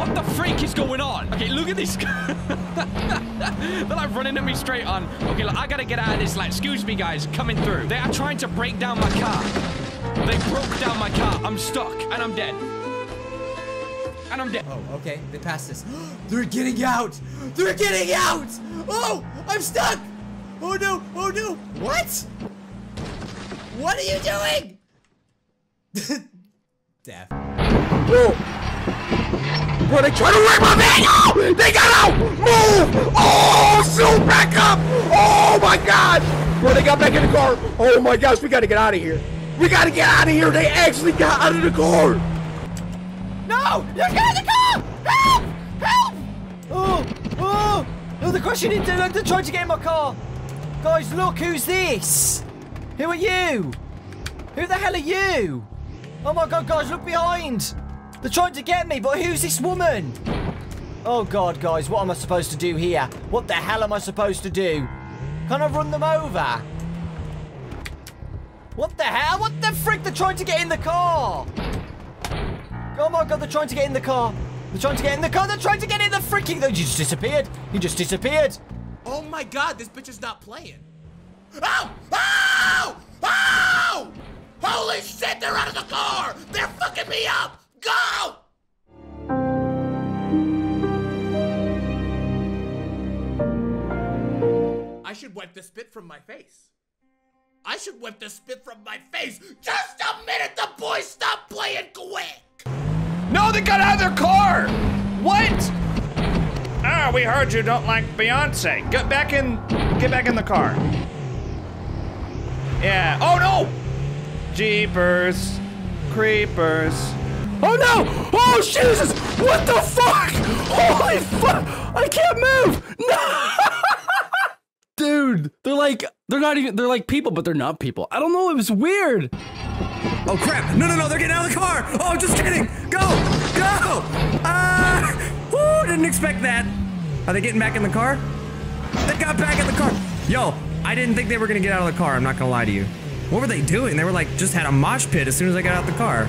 What the freak is going on? Okay, look at this. They're like running at me straight on. Okay, look, I gotta get out of this. Like, excuse me, guys, coming through. They are trying to break down my car. They broke down my car. I'm stuck and I'm dead. And I'm dead. Oh, okay. They passed this. They're getting out! They're getting out! Oh! I'm stuck! Oh no! Oh no! What? What are you doing? Death. Bro. Bro, they trying to wreck my van! Oh! They got out! Move! Oh, zoom back up! Oh my god! Bro, they got back in the car! Oh my gosh, we gotta get out of here! We gotta get out of here! They actually got out of the car! No! You're getting the car! Help! Help! Oh, oh, oh, they're crashing into, look, they're trying to get in my car. Guys, look, who's this? Who are you? Who the hell are you? Oh my god, guys, look behind. They're trying to get me, but who's this woman? Oh god, guys, what am I supposed to do here? What the hell am I supposed to do? Can I run them over? What the hell? What the frick? They're trying to get in the car. Oh my god, they're trying to get in the car. They're trying to get in the car. They're trying to get in the freaking. They just disappeared. He just disappeared. Oh my god, this bitch is not playing. Oh! Oh! Oh! Holy shit, they're out of the car! They're fucking me up! Go! I should wipe the spit from my face. I should wipe the spit from my face. Just a minute, the boys stop playing quick. No, they got out of their car. What? Ah, we heard you don't like Beyonce. Get back in. Get back in the car. Yeah. Oh no! Jeepers, creepers. Oh no! Oh Jesus! What the fuck? Holy fuck! I can't move! No! Dude, they're like they're not even they're like people, but they're not people. I don't know. It was weird. Oh crap! No, no, no! They're getting out of the car! Oh, just kidding! Go! Go! Ah! Uh, didn't expect that. Are they getting back in the car? They got back in the car. Yo, I didn't think they were gonna get out of the car. I'm not gonna lie to you. What were they doing? They were like just had a mosh pit as soon as I got out the car.